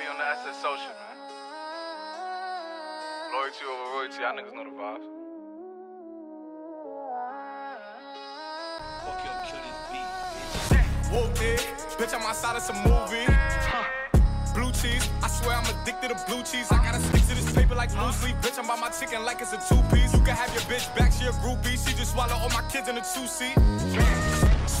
me on the SS Social, man. Loyalty over royalty, y'all niggas know the vibes. Fuck your kill this beat, bitch. Whoopty, bitch, I'm outside of some movie. Blue cheese, I swear I'm addicted to blue cheese. I gotta stick to this paper like blue sleep. Bitch, I'm by my chicken like it's a two piece. You can have your bitch back, she a groupie. She just swallow all my kids in a two seat.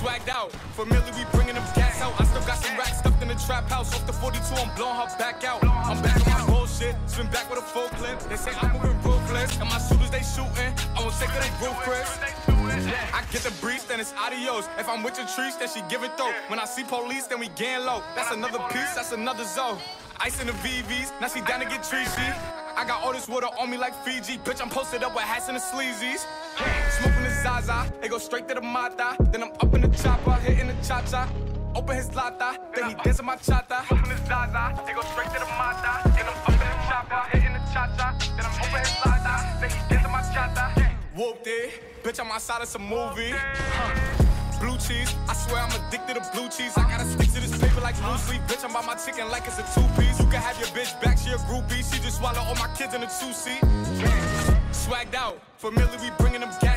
Swagged out, familiar, we bringing them gas out. I still got some racks stuffed in the trap house. Off the 42, I'm blowing her back out. I'm back on my bullshit, spin back with a full clip. They say I'm moving ruthless, and my shooters they shooting. I won't take it, they Chris. I get the breeze, then it's adios. If I'm with your trees, then she give it though. When I see police, then we gang low. That's another piece, that's another zone. Ice in the VVs, now she down to get treachy. I got all this water on me like Fiji. Bitch, I'm posted up with hats and the sleazies. Zaza, they go straight to the Mata. Then I'm up in the chopper, hitting the cha cha. Open his lata, then he dancing my chata. Smoking the Zaza, they go straight to the Mata. Then I'm up in the chopper, hitting the cha cha. Then I'm open his lata, then he dancing my chata. Whoopty, bitch, I'm outside of some movie. Blue cheese, I swear I'm addicted to blue cheese. I gotta stick to this paper like blue sleep. Bitch, I'm by my chicken like it's a two piece. You can have your bitch back, she a groupie. She just swallow all my kids in a two seat. Swagged out, familiar, we bringing them gas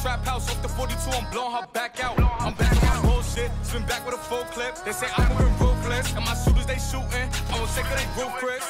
trap house. Off the 42, I'm blowing her back out. I'm back on my bullshit, spin back with a full clip. They say I'm moving ruthless, and my shooters they shooting. I won't take it, they roof, Chris.